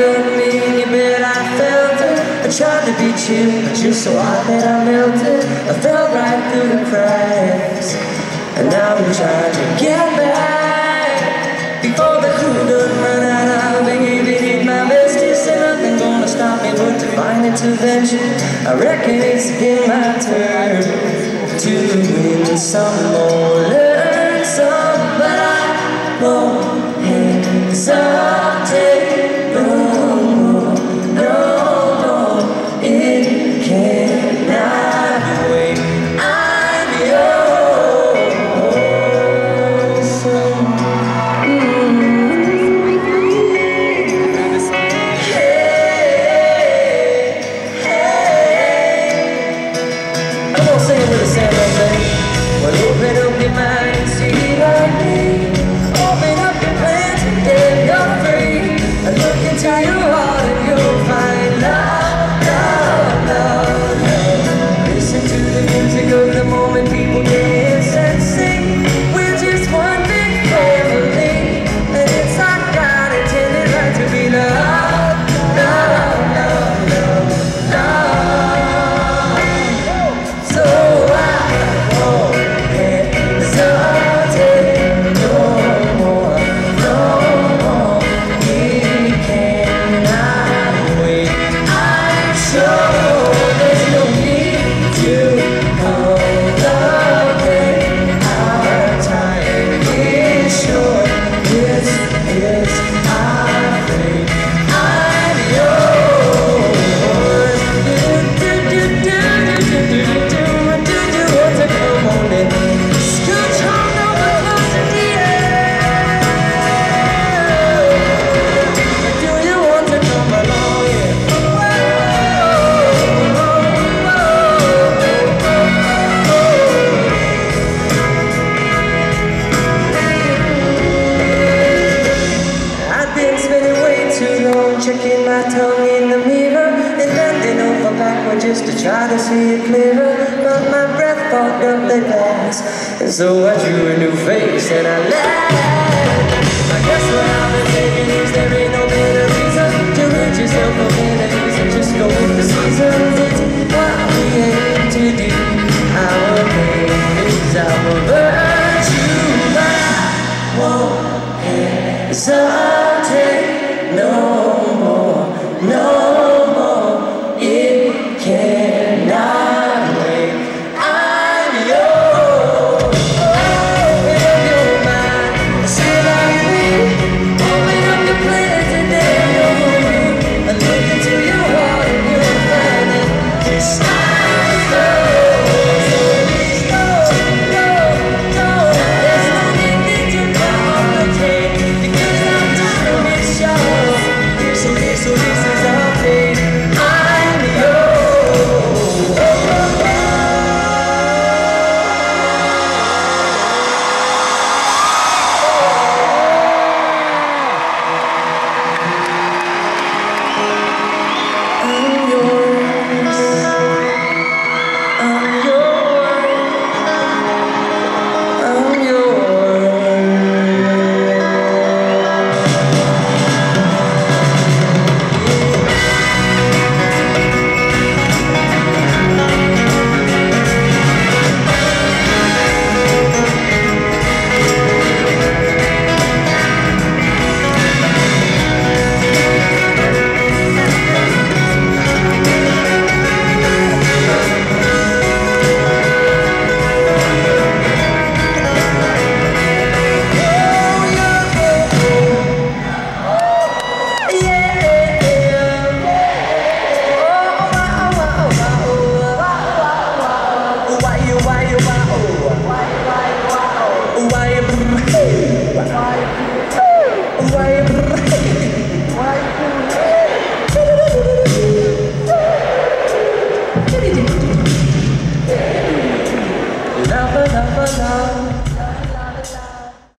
with me, bit, I felt it. I tried to be chill, but you're so hot that I melted. I fell right through the cracks. And now I'm trying to get back. Before the cool done run out I'll be it my best. And nothing's gonna stop me But divine intervention I reckon it's my turn To win some more, learn some checking my tongue in the mirror And bending over backward just to try to see it clearer. But my breath fogged up the glass. And so I drew a new face and I laughed I guess what I've been thinking is there ain't no better reason To rid yourself of enemies and just go with the seasons. It's what we aim to do. Our pain is our virtue. I won't hesitate no.